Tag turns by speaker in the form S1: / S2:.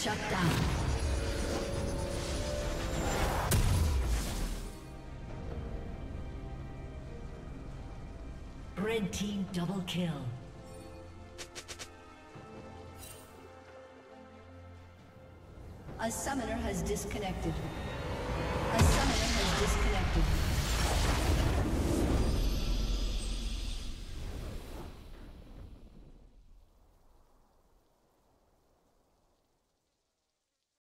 S1: Shut down. Red team double kill. A summoner has disconnected. A summoner has disconnected.